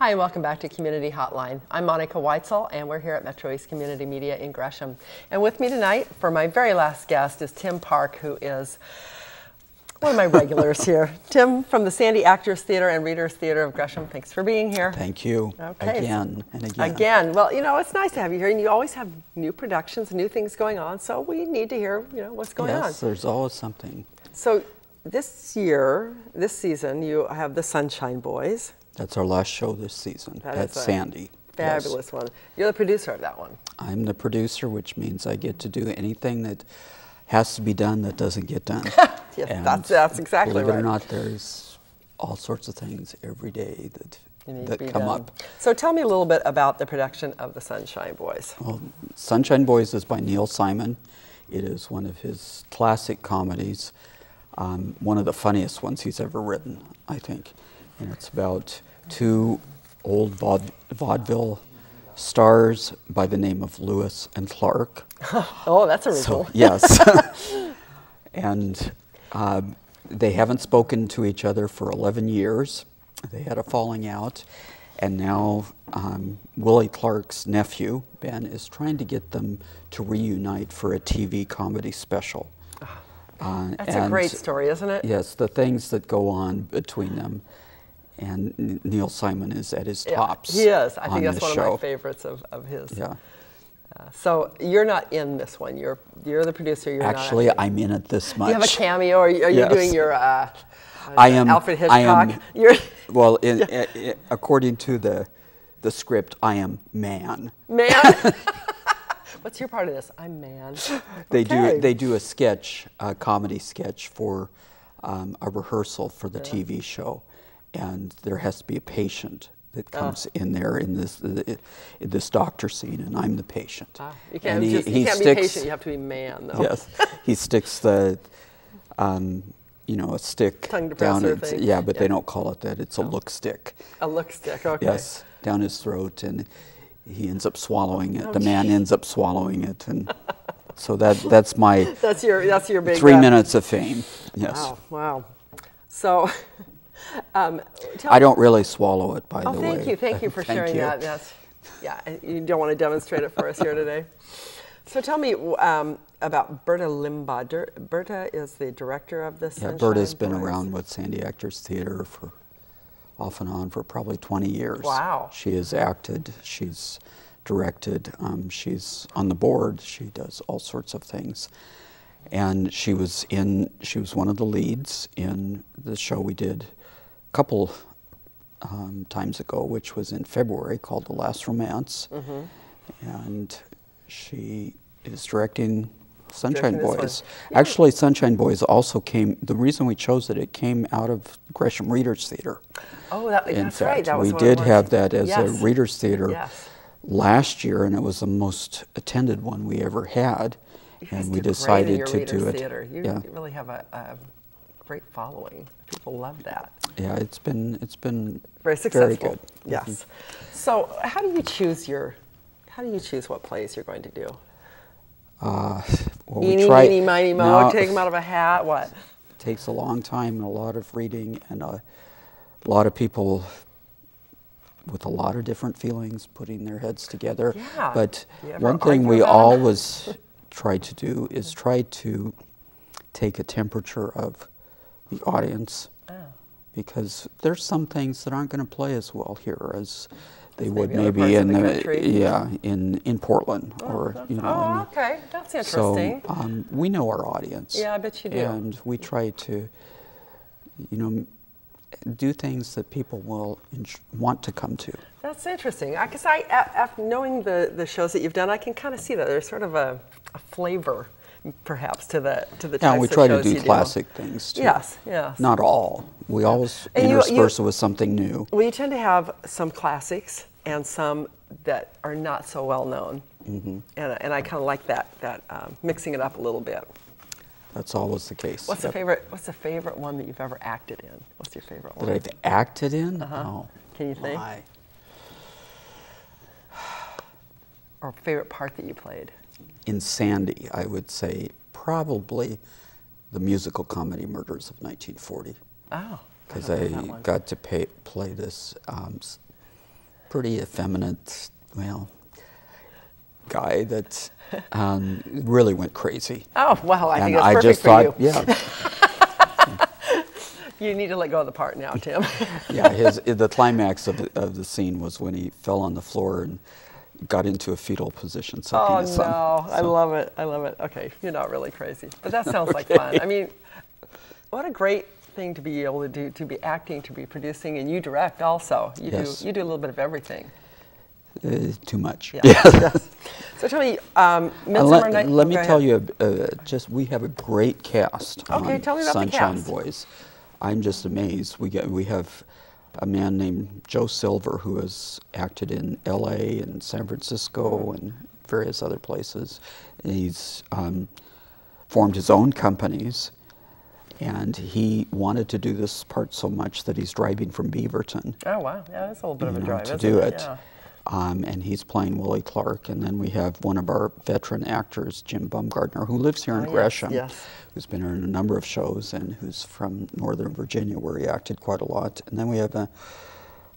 Hi, and welcome back to Community Hotline. I'm Monica Weitzel, and we're here at Metro East Community Media in Gresham. And with me tonight, for my very last guest, is Tim Park, who is one of my regulars here. Tim from the Sandy Actors Theater and Readers Theater of Gresham, thanks for being here. Thank you. Okay. Again and again. Again, well, you know, it's nice to have you here, and you always have new productions, new things going on, so we need to hear, you know, what's going yes, on. there's always something. So this year, this season, you have the Sunshine Boys. That's our last show this season That at Sandy. Yes. Fabulous one. You're the producer of that one. I'm the producer, which means I get to do anything that has to be done that doesn't get done. Yes, that's- that's exactly believe it right. or not, there's all sorts of things every day that You need to that come done. up. So tell me a little bit about the production of the Sunshine Boys. Well, Sunshine Boys is by Neil Simon. It is one of his classic comedies, um, one of the funniest ones he's ever written, I think. And it's about two old vaudeville stars by the name of Lewis and Clark. Oh, that's original. So, yes. and um, they haven't spoken to each other for 11 years. They had a falling out. And now um, Willie Clark's nephew, Ben, is trying to get them to reunite for a TV comedy special. Uh, That's a great story, isn't it? Yes, the things that go on between them. And Neil Simon is at his Yeah, tops. He is. I think that's one show. of my favorites of, of his. Yeah. Uh, so you're not in this one. You're you're the producer. You're Actually. I'm in it this much. Do you have a cameo? Or are you, are you Yes. doing your? Uh, I am. Alfred I Hitchcock. am. You're well, in, i- i- according to the the script, I am man. man. What's your part of this? I'm man. They Okay. do. They do a sketch, a comedy sketch for um, a rehearsal for the TV show, and there has to be a patient that Oh. comes in there in this in this doctor scene, and I'm the patient. Ah, you can't And he- just you can't be sticks- patient. You have to be man, though. Yes, he sticks the, um, you know, a stick down. depressor its- thing. Yeah, but Yeah. they don't call it that. It's a look stick. A look stick. Okay. Yes, down his throat, and he ends up swallowing it. Oh, the man gee. ends up swallowing it, and so that that's my That's your that's your big. three uh, minutes of fame. Yes, Wow. Wow. So. Um, tell I don't really swallow it, by Oh, the way. Oh, thank you, thank you for Thank sharing you. that. That's, yeah, you don't want to demonstrate it for us here today. So tell me um, about Berta Limbaugh. Dur- Berta is the director of this. Yeah, Berta's been around with Sandy Actors Theater for off and on for probably 20 years. Wow. She has acted, she's directed, um, she's on the board, she does all sorts of things. And she was in, she was one of the leads in the show we did couple um, times ago, which was in February, called The Last Romance. Mm-hmm. And she is directing Sunshine Directing. Boys. Actually, Sunshine Boys also came. The reason we chose it, it came out of Gresham Readers Theater. Oh, that, In that's fact, right. That was we did have that as Yes. a Readers Theater Yes. last year, and it was the most attended one we ever had. You and we do great in decided to do it. You yeah, really have a, a great following. People love that. yeah, it's been it's been Very successful. Very good. Yes. So, how do you choose your? How do you choose what plays you're going to do? Uh, well, we try- meeny, miny, mo. No, Take them out of a hat. What? takes a long time and a lot of reading and a lot of people with a lot of different feelings putting their heads together. Yeah. But one thing we always try to do is try to take a temperature of the audience Oh. because there's some things that aren't going to play as well here as they would maybe in the the, yeah in in Portland or you know Oh, okay. That's so interesting. um, we know our audience. Yeah, I bet you do. And we try to, you know, do things that people will want to come to. That's interesting. Because I, a- after knowing the, the shows that you've done, I can kind of see that there's sort of a, a flavor, perhaps, to the to the Yeah, types we try to do you classic things too. Yes, yes. Not all. We always And intersperse you- it with something new. Well, you tend to have some classics and some that are not so well known, mm-hmm. and, and I kind of like that that um, mixing it up a little bit. That's always the case. What's the Yep. favorite? What's the favorite one that you've ever acted in? What's your favorite one? That I've acted in? Uh-huh. Oh, Can you think? my. Or favorite part that you played? In Sandy, I would say probably the musical comedy Murders of 1940. Oh, because I one. got to pay, play this um, pretty effeminate, well, guy that um, really went crazy. Oh, well, I and think I perfect just for thought, you. yeah, You need to let go of the part now, Tim. yeah. His the climax of the, of the scene was when he fell on the floor and got into a fetal position, sucking oh his thumb. no, I love it. I love it. Okay, you're not really crazy, but that sounds like fun. I mean, what a great thing to be able to do, to be acting, to be producing, and you direct also. You Yes. do you do a little bit of everything. Uh, too much. Yeah. Yes. So tell me, um, Uh, Midsummer let, Night. let oh, me tell ahead. you, uh, just we have a great cast. Okay, on tell me about the Sunshine cast. Boys. I'm just amazed. We get we have a man named Joe Silver who has acted in L.A. and San Francisco and various other places. He's um, formed his own companies, and he wanted to do this part so much that he's driving from Beaverton Oh wow, yeah, that's a little bit of a know, drive, to do it. Yeah. Um, and he's playing Willie Clark. And then we have one of our veteran actors, Jim Bumgardner, who lives here in Oh, Gresham, yes. who's been in a number of shows and who's from Northern Virginia, where he acted quite a lot. And then we have a,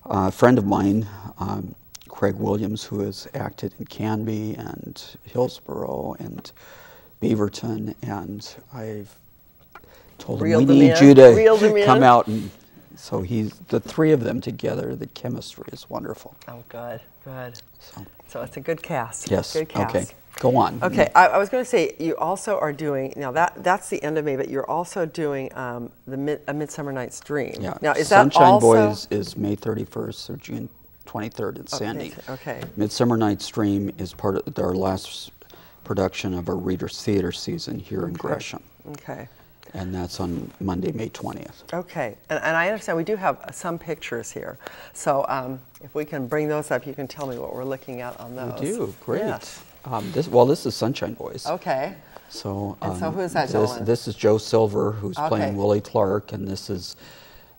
a friend of mine, um, Craig Williams, who has acted in Canby and Hillsboro and Beaverton. And I've told him we need in, you to reeled come out and so he's the three of them together. The chemistry is wonderful. Oh, good, good. So So it's a good cast. yes, Good cast. okay, go on. Okay, I, I was going to say you also are doing now that that's the end of May, but you're also doing um, the mid, a Midsummer Night's Dream. Yeah. Now is Sunshine that also Boys is May 31st or June 23rd in Sandy. okay. Midsummer Night's Dream is part of our last production of our Reader's Theater season here in Gresham, okay? And that's on Monday, May 20th. Okay, and, and I understand we do have some pictures here, so um, if we can bring those up, you can tell me what we're looking at on those. We do great. Yes. Um, this well, this is Sunshine Boys. Okay. So, And so um, who's that this, gentleman? this is Joe Silver, who's Okay. playing Willie Clark, and this is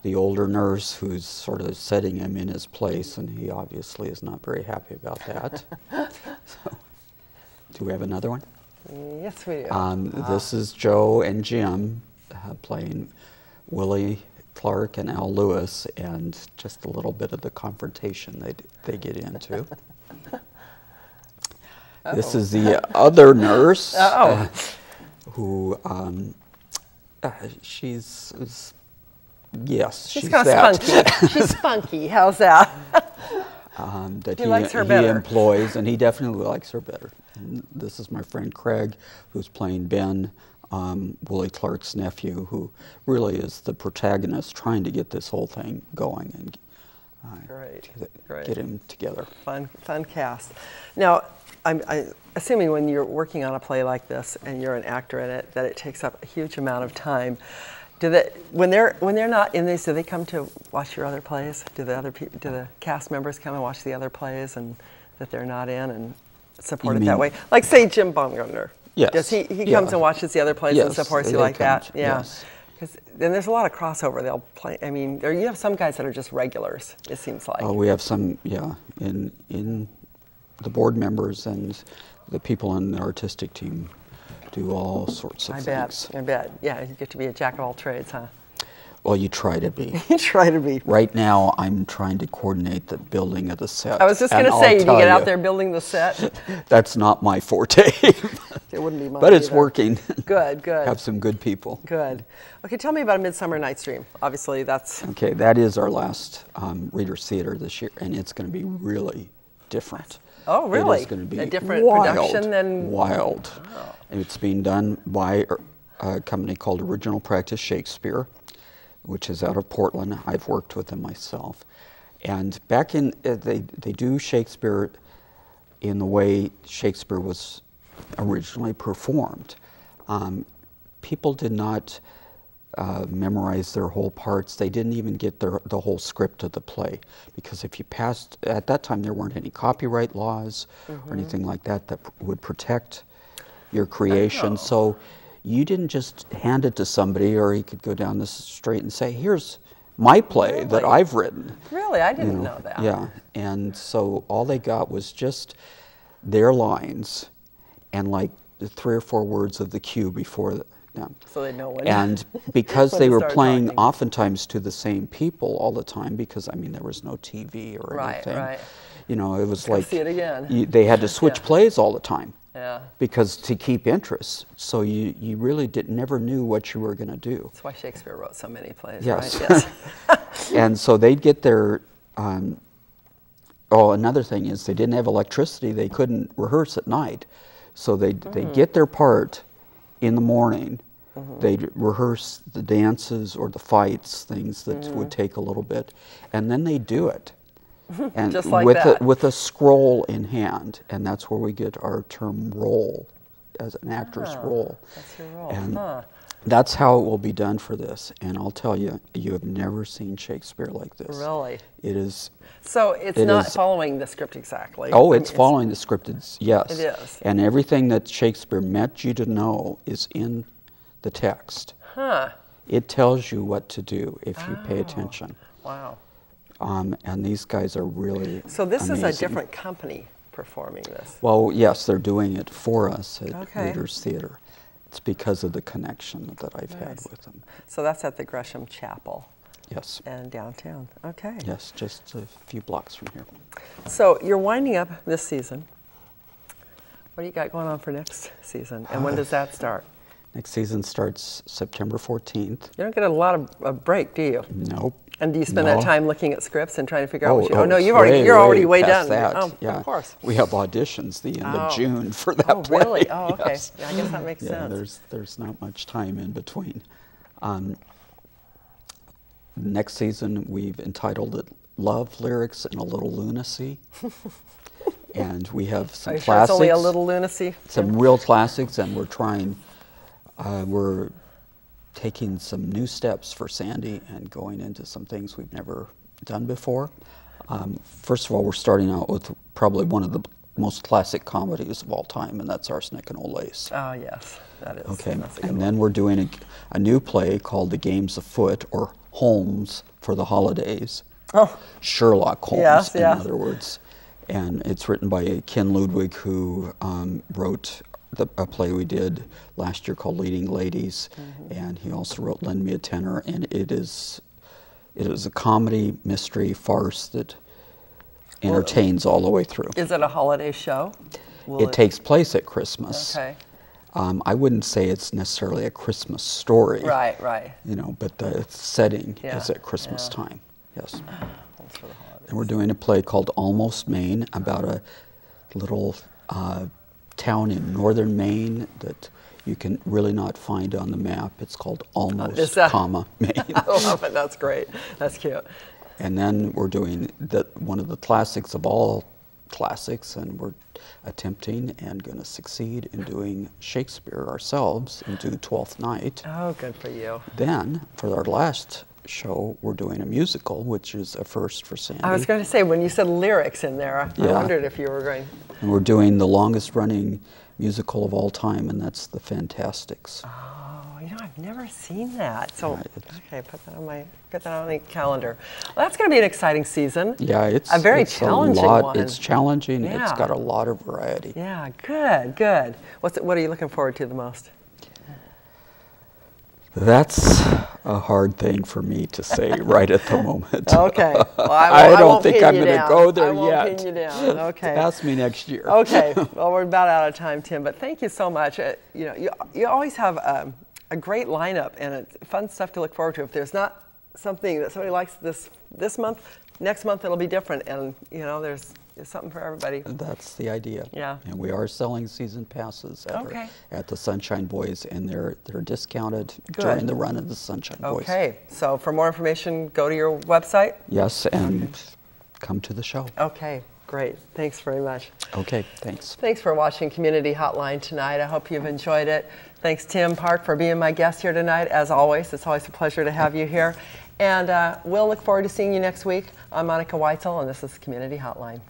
the older nurse who's sort of setting him in his place, and he obviously is not very happy about that. so, do we have another one? Yes, we do. Um, This is Joe and Jim uh, playing Willie Clark and Al Lewis, and just a little bit of the confrontation they they get into. This is the other nurse uh, who um, uh, she's, is- yes, She's she's kind of spunky. She's spunky. How's that? Um, that He he, he employs, and he definitely likes her better. And this is my friend Craig, who's playing Ben, um, Willie Clark's nephew, who really is the protagonist, trying to get this whole thing going and uh, Great, get, great. get him together. fun, fun cast. Now, I'm, i assuming when you're working on a play like this and you're an actor in it, that it takes up a huge amount of time. Do they, when they're when they're not in this, do they come to watch your other plays? Do the other people, do the cast members come and watch the other plays and that they're not in and support You it that way? Like say Jim Baumgartner. Yes, Does he he yeah. comes and watches the other plays and supports you like that? Yeah. yes. Because then there's a lot of crossover. They'll play. I mean, there, you have some guys that are just regulars. It seems like. Uh, we have some, yeah, in in the board members and the people on the artistic team do all sorts of I things. bet. I bet. Yeah, you get to be a jack of all trades, huh? Well, you try to be. You try to be. Right now, I'm trying to coordinate the building of the set. I was just going to say, you get out there building the set? That's not my forte, It wouldn't be mine. but it's either. working. Good, good. Have some good people. Good. Okay, tell me about a Midsummer Night's Dream. Obviously, that's Okay, that is our last um, Reader's Theater this year, and it's going to be really different. Oh, really? is going to be A different wild, production than- wild. And It's being done by a company called Original Practice Shakespeare, which is out of Portland. I've worked with them myself, and back in uh, they they do Shakespeare in the way Shakespeare was originally performed. Um, people did not uh, memorize their whole parts. They didn't even get their, the whole script of the play because if you passed, at that time there weren't any copyright laws or anything like that that would protect your creation. So you didn't just hand it to somebody or he could go down the street and say, here's my play that I've written. really, I didn't know, that. Yeah, and so all they got was just their lines and like the three or four words of the cue before Yeah. So they know when. And because when they were playing talking. oftentimes to the same people all the time, because I mean there was no TV or Right, anything. right. You know, it was like see it again. you- they had to switch Yeah. plays all the time Yeah. because to keep interest. So you, you really did never knew what you were going to do. That's why Shakespeare wrote so many plays, Yes. right? Yes. and so they'd get their. Um, oh, another thing is they didn't have electricity. They couldn't rehearse at night, so they would they get their part in the morning. They'd rehearse the dances or the fights, things that would take a little bit, and then they do it. And Just like with that. A, with a scroll in hand, and that's where we get our term role, as an actor's Ah, role. that's your role, And huh. That's how it will be done for this. And I'll tell you, you have never seen Shakespeare like this. Really? It is. So it's It not is- following the script exactly. Oh, I mean, it's following the script, Yes. It is. And everything that Shakespeare meant you to know is in the text. Huh. It tells you what to do if you pay Oh. attention. Wow. Um, and these guys are really. So this is a different company performing this. Well, yes, they're doing it for us at Okay. Readers Theater. It's because of the connection that I've had with them. So that's at the Gresham Chapel Yes. and downtown. Okay. Yes, just a few blocks from here. So you're winding up this season. What do you got going on for next season? And when uh, does that start? Next season starts September 14th. You don't get a lot of a break, do you? Nope. And do you spend No. that time looking at scripts and trying to figure out what you? Oh, no, you've already way, you're already way, past done. That. Oh, yeah. of course. We have auditions the end Oh. of June for that Oh, play. really? Oh, okay. Yes. Yeah, I guess that makes yeah, sense. There's there's not much time in between. Um, next season we've entitled it "Love Lyrics and a Little Lunacy," and we have some you sure classics it's only a little lunacy? some real classics, and we're trying. Uh, we're taking some new steps for Sandy and going into some things we've never done before. Um, first of all, we're starting out with probably one of the most classic comedies of all time, and that's Arsenic and Old Lace. Oh yes, that is. Okay, That's a good and one. then we're doing a, a new play called The Games Afoot, or Holmes for the holidays. Oh. Sherlock Holmes, Yes, in yeah. other words. And it's written by Ken Ludwig, who um, wrote the, a play we did last year called Leading Ladies, Mm-hmm. and he also wrote Lend Me a Tenor, and it is it is a comedy mystery farce that entertains all the way through. Is it a holiday show? Will It takes place at Christmas. Okay. Um, I wouldn't say it's necessarily a Christmas story. Right, right. You know, but the setting Yeah, is at Christmas yeah. time. Yes. Thanks for the holidays. And we're doing a play called Almost Maine about a little uh, town in northern Maine that you can really not find on the map. It's called Almost, is that- comma Maine. I love it. That's great. That's cute. and then we're doing the, one of the classics of all classics, and we're attempting and going to succeed in doing Shakespeare ourselves into Twelfth Night. Oh, good for you. Then, for our last show, we're doing a musical, which is a first for Sandy. I was going to say when you said lyrics in there, I Yeah. wondered if you were going. and we're doing the longest running musical of all time, and that's The Fantasticks. Oh, you know, I've never seen that. So, Right, okay, put that on my put that on the calendar. Well, that's going to be an exciting season. Yeah, it's a very it's challenging lot, one. It's challenging. It's got a lot of variety. Yeah, good, good. What's what are you looking forward to the most? That's a hard thing for me to say right at the moment. Okay. Well, I, I don't won't think I'm going to go there I won't yet. Pin you down. Okay. Ask me next year. okay. Well, we're about out of time, Tim. But thank you so much. Uh, you know, you, you always have um, a great lineup and it's fun stuff to look forward to. If there's not something that somebody likes this this month, next month it'll be different. And you know, there's, there's something for everybody. That's the idea. Yeah. And we are selling season passes at, our- Okay. at the Sunshine Boys, and they're they're discounted Good. during the run of the Sunshine Boys. Okay. So for more information, go to your website. Yes, and come to the show. Okay. Great. Thanks very much. Okay, thanks. Thanks for watching Community Hotline tonight. I hope you've enjoyed it. Thanks, Tim Park, for being my guest here tonight. As always, it's always a pleasure to have you here. And uh, we'll look forward to seeing you next week. I'm Monica Weitzel, and this is Community Hotline.